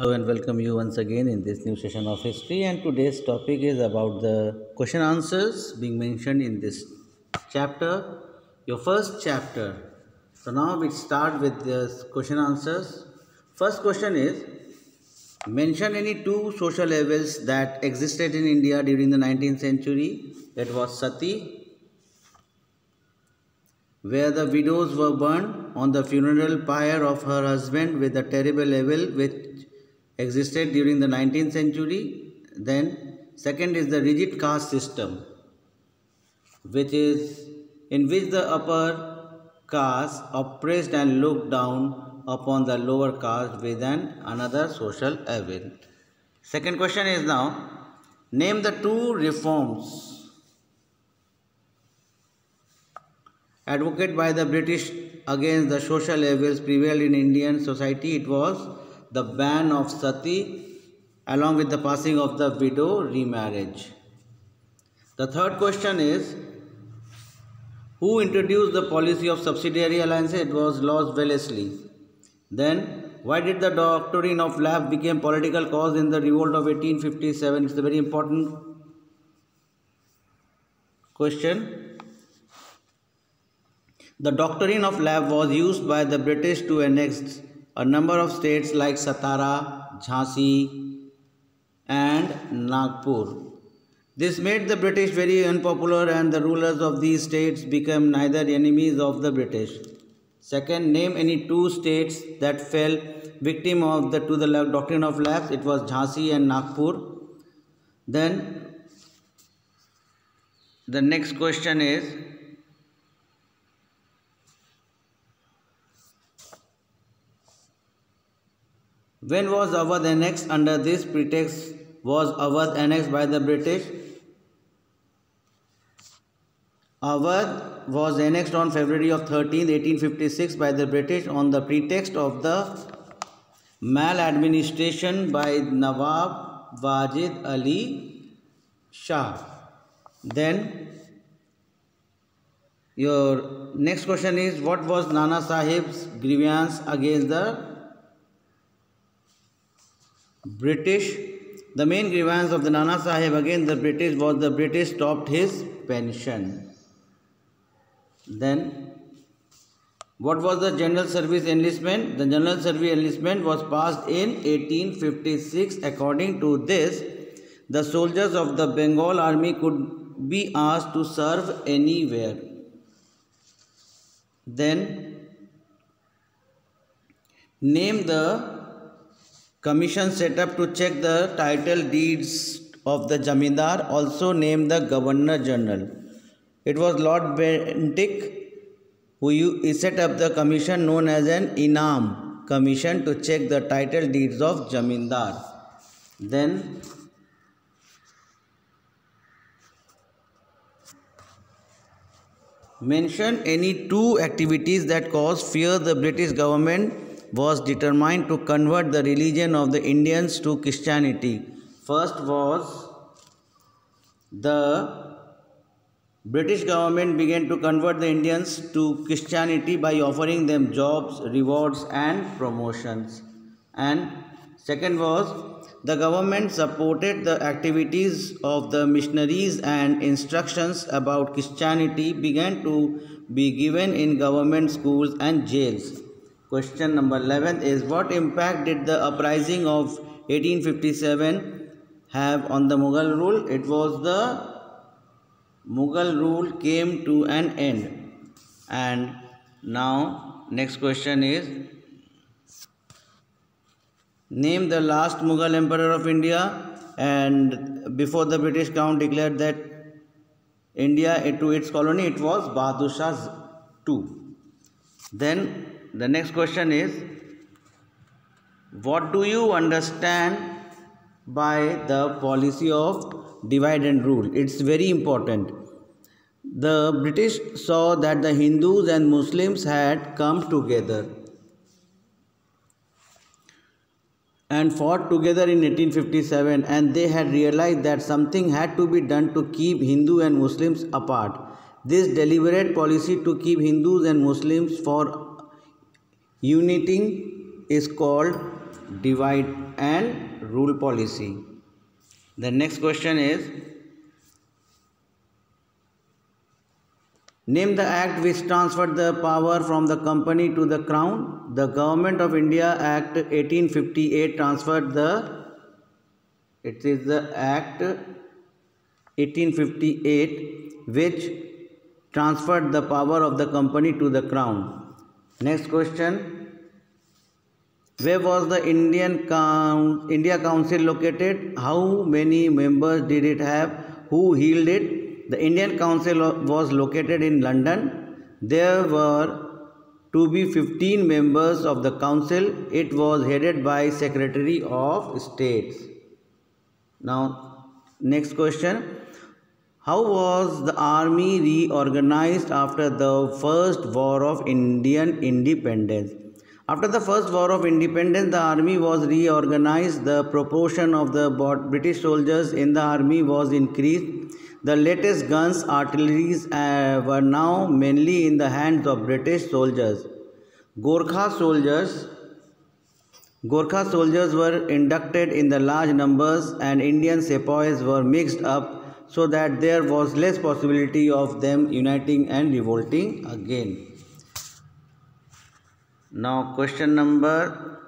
Hello and welcome you once again in this new session of history. And today's topic is about the question answers being mentioned in this chapter. Your first chapter. So now we start with the question answers. First question is mention any two social evils that existed in India during the 19th century. It was sati where the widows were burned on the funeral pyre of her husband with a terrible evil which existed during the 19th century. Then second is the rigid caste system, which is in which the upper caste oppressed and looked down upon the lower caste with an another social evil. Second question is now name the two reforms advocated by the British against the social evils prevailed in Indian society. It was the ban of sati along with the passing of the widow remarriage. The third question is who introduced the policy of subsidiary alliances? It was Lord Wellesley. Then why did the doctrine of lapse become political cause in the revolt of 1857? It's a very important question. The doctrine of lapse was used by the British to annex a number of states like Satara, Jhansi, and Nagpur. This made the British very unpopular, and the rulers of these states became neither enemies of the British. Second, name any two states that fell victim of the to the doctrine of lapse. It was Jhansi and Nagpur. Then the next question is When was Awadh annexed? Under this pretext was Awadh annexed by the British? Awadh was annexed on February of 13, 1856 by the British on the pretext of the maladministration by Nawab Wajid Ali Shah. Then your next question is what was Nana Sahib's grievance against the British. The main grievance of the Nana Sahib against the British was the British stopped his pension. Then, what was the General Service Enlistment? The General Service Enlistment was passed in 1856. According to this, the soldiers of the Bengal Army could be asked to serve anywhere. Then, name the Commission set up to check the title deeds of the Jamindar, also named the Governor General. It was Lord Bentinck who set up the commission known as an Inam Commission to check the title deeds of Jamindar. Then mention any two activities that cause fear the British government was determined to convert the religion of the Indians to Christianity. First was the British government began to convert the Indians to Christianity by offering them jobs, rewards, and promotions. And second was the government supported the activities of the missionaries and instructions about Christianity began to be given in government schools and jails. Question number 11 is What impact did the uprising of 1857 have on the Mughal rule? It was the Mughal rule came to an end. And now, next question is Name the last Mughal emperor of India. And before the British Crown declared that India to its colony, it was Bahadur Shah II. Then the next question is what do you understand by the policy of divide and rule? It's very important. The british saw that the hindus and muslims had come together and fought together in 1857 and they had realized that something had to be done to keep hindu and muslims apart. This deliberate policy to keep hindus and muslims for Uniting is called divide and rule policy. The next question is Name the act which transferred the power from the company to the crown. The Government of India Act 1858 transferred the it is the Act 1858 which transferred the power of the company to the crown. Next question. Where was the Indian India Council located? How many members did it have? Who held it? The Indian Council was located in London. There were to be 15 members of the council. It was headed by Secretary of States. Now, next question. How was the army reorganized after the first war of Indian independence? After the first war of independence, the army was reorganized. The proportion of the British soldiers in the army was increased the latest guns, artillery uh, were now mainly in the hands of British soldiers. Gorkha soldiers Gorkha soldiers were inducted in the large numbers and Indian sepoys were mixed up so that there was less possibility of them uniting and revolting again. Now question number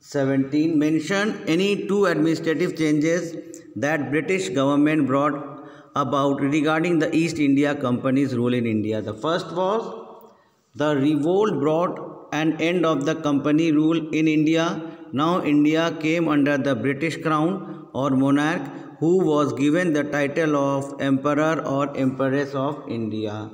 17 mention any two administrative changes that British government brought about regarding the East India Company's rule in India. The first was the revolt brought an end of the company rule in India. Now India came under the British crown or monarch who was given the title of emperor or empress of India.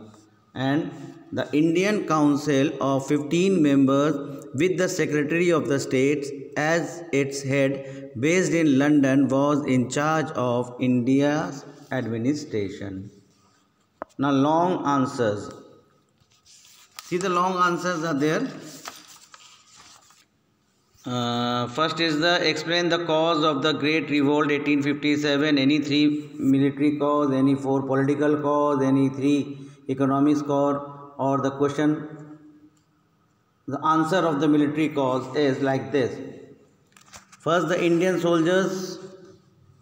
And the Indian Council of 15 members with the Secretary of the States as its head based in London was in charge of India's administration. Now long answers. See the long answers are there. Uh, first is the explain the cause of the great revolt 1857 any three military cause any four political cause any three economics cause or the question the answer of the military cause is like this first the indian soldiers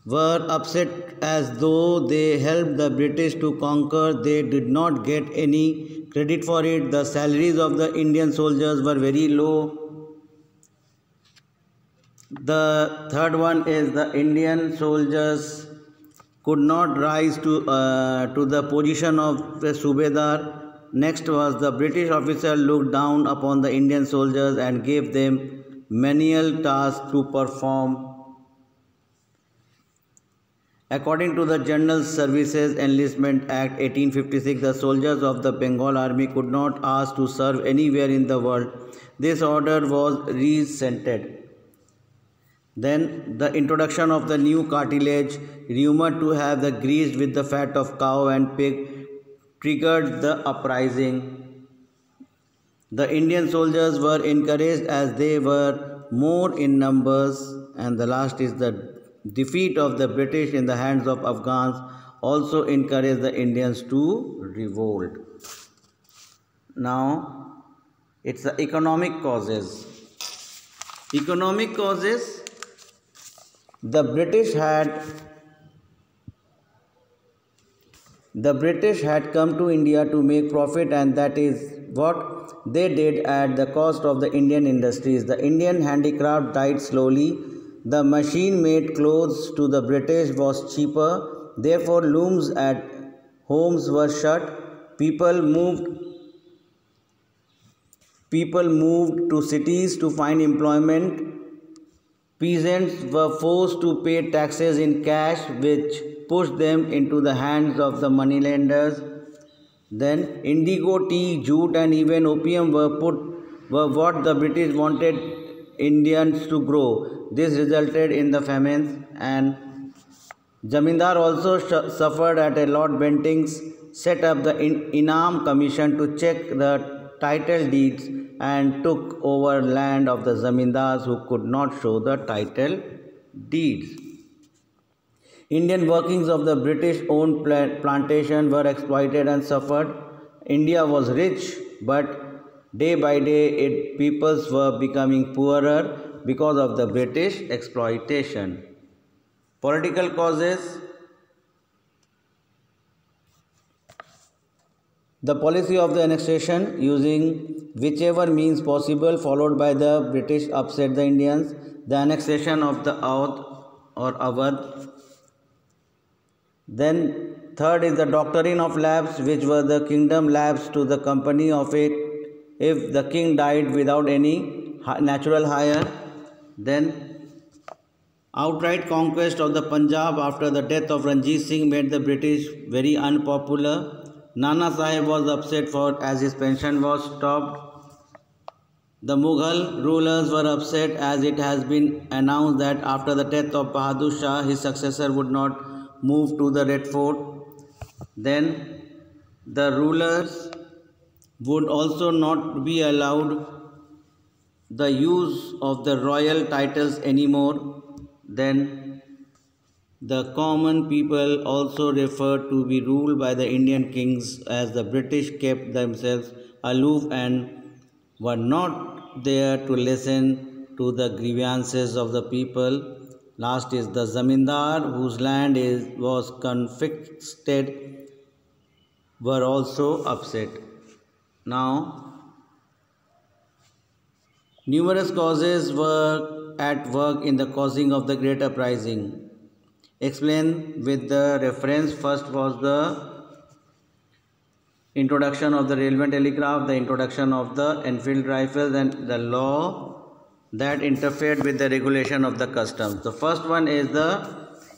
were upset as though they helped the British to conquer. They did not get any credit for it. The salaries of the Indian soldiers were very low. The third one is the Indian soldiers could not rise to, uh, to the position of the Subedar. Next was the British officer looked down upon the Indian soldiers and gave them menial tasks to perform According to the General Services Enlistment Act 1856, the soldiers of the Bengal Army could not ask to serve anywhere in the world. This order was resented. Then the introduction of the new cartridge, rumored to have the greased with the fat of cow and pig, triggered the uprising. The Indian soldiers were encouraged as they were more in numbers, and the last is the defeat of the British in the hands of Afghans also encouraged the Indians to revolt. Now, it's the economic causes. Economic causes, the British had the British had come to India to make profit and that is what they did at the cost of the Indian industries. The Indian handicraft died slowly the machine made clothes to the British was cheaper, therefore, looms at homes were shut. People moved people moved to cities to find employment. Peasants were forced to pay taxes in cash, which pushed them into the hands of the moneylenders. Then indigo, tea, jute, and even opium were put were what the British wanted Indians to grow. This resulted in the famines and Zamindar also suffered at a Lord Bentinck's set up the in Inam Commission to check the title deeds and took over land of the Zamindars who could not show the title deeds. Indian workings of the British owned plantation were exploited and suffered. India was rich, but Day by day, its peoples were becoming poorer. because of the British exploitation. Political causes The policy of the annexation using whichever means possible followed by the British upset the Indians. The annexation of the Oudh or Awadh. Then third is the doctrine of lapse which were the kingdom lapse to the company of it if the king died without any natural heir. Then outright conquest of the Punjab after the death of Ranjit Singh made the British very unpopular Nana Sahib was upset for as his pension was stopped. The Mughal rulers were upset as it has been announced that after the death of Bahadur Shah, his successor would not move to the Red Fort. Then the rulers would also not be allowed the use of the royal titles anymore. Then the common people also referred to be ruled by the Indian kings as the British kept themselves aloof and were not there to listen to the grievances of the people. Last is the Zamindar whose land is, was confiscated were also upset. Now, numerous causes were at work in the causing of the Great Uprising explain with the reference. First was the introduction of the railway telegraph the introduction of the enfield rifles and the law that interfered with the regulation of the customs. The first one is the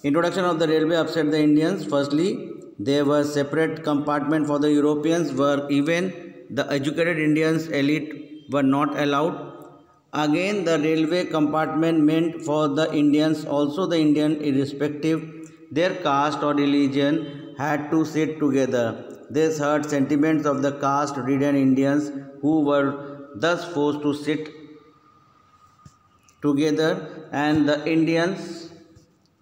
introduction of the railway upset the indians. Firstly there were separate compartment for the europeans where even the educated indians elite were not allowed Again, the railway compartment meant for the Indians, also the Indian, irrespective their caste or religion, had to sit together. This hurt sentiments of the caste-ridden Indians who were thus forced to sit together, and the Indians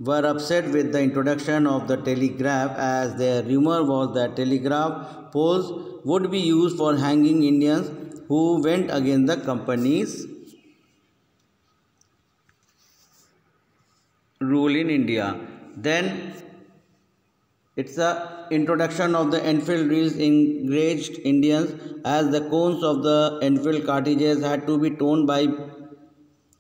were upset with the introduction of the telegraph as their rumor was that telegraph poles would be used for hanging Indians who went against the company's rule in India. Then it's the introduction of the Enfield reels enraged Indians as the cones of the Enfield cartridges had to be torn by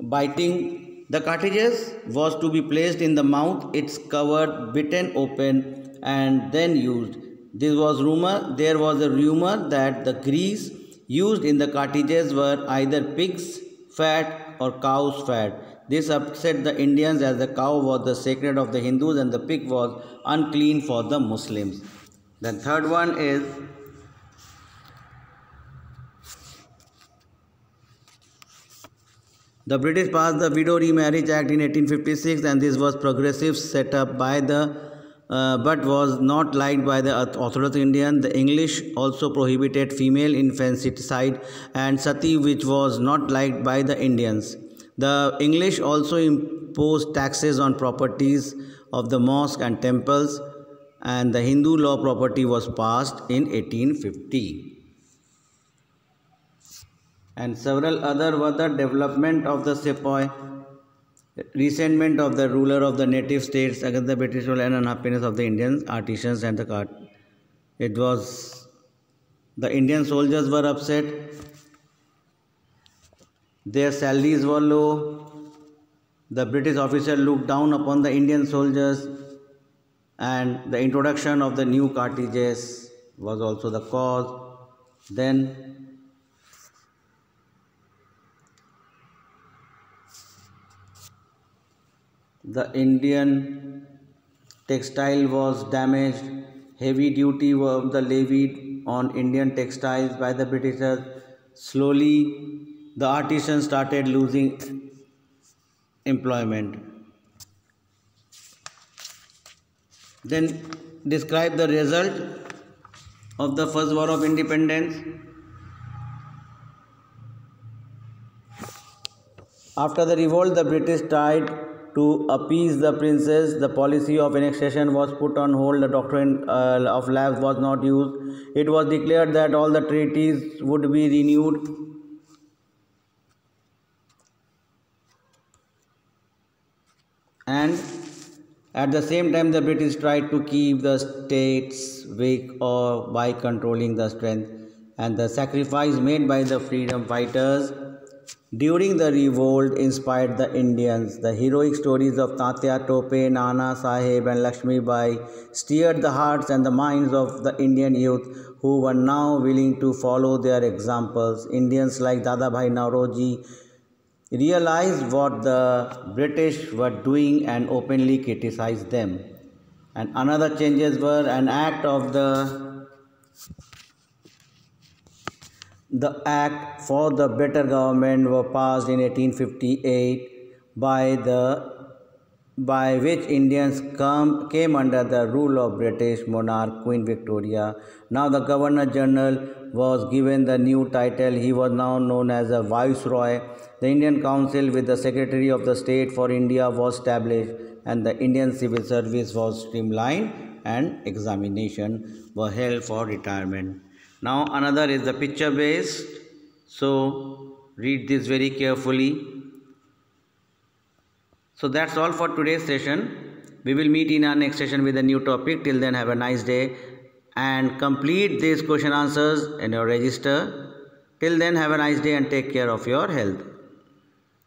biting. The cartridges was to be placed in the mouth, its cover bitten open and then used. This was rumor. There was a rumor that the grease used in the cartridges were either pig's fat or cow's fat. This upset the Indians as the cow was the sacred of the Hindus and the pig was unclean for the Muslims. The third one is The British passed the Widow Remarriage Act in 1856 and this was progressive set up by the uh, but was not liked by the Orthodox Indian. The English also prohibited female infanticide and sati which was not liked by the Indians. The English also imposed taxes on properties of the mosque and temples and the Hindu law property was passed in 1850. And several other were the development of the sepoy, resentment of the ruler of the native states against the British rule and unhappiness of the Indian artisans and the cart. It was the Indian soldiers were upset their salaries were low. The British officer looked down upon the Indian soldiers, and the introduction of the new cartridges was also the cause. Then the Indian textile was damaged. Heavy duty the levied on Indian textiles by the Britishers. Slowly, the artisans started losing employment. Then describe the result of the first war of independence. After the revolt, the British tried to appease the princes. The policy of annexation was put on hold. The doctrine uh, of lapse was not used. It was declared that all the treaties would be renewed and at the same time the british tried to keep the states weak or by controlling the strength and the sacrifice made by the freedom fighters during the revolt inspired the Indians. The heroic stories of Tatya Tope, Nana Sahib, and Lakshmi Bai stirred the hearts and the minds of the Indian youth who were now willing to follow their examples. Indians like Dadabhai Naoroji realized what the British were doing and openly criticized them. And another changes were an act of the the Act for the Better Government were passed in 1858 by the by which Indians come, came under the rule of British monarch Queen Victoria. Now the Governor General was given the new title. He was now known as a Viceroy. The Indian Council with the Secretary of the State for India was established and the Indian Civil Service was streamlined and examination were held for retirement. Now another is the picture based. So read this very carefully. So that's all for today's session. We will meet in our next session with a new topic. Till then have a nice day and complete these question answers in your register. Till then have a nice day and take care of your health.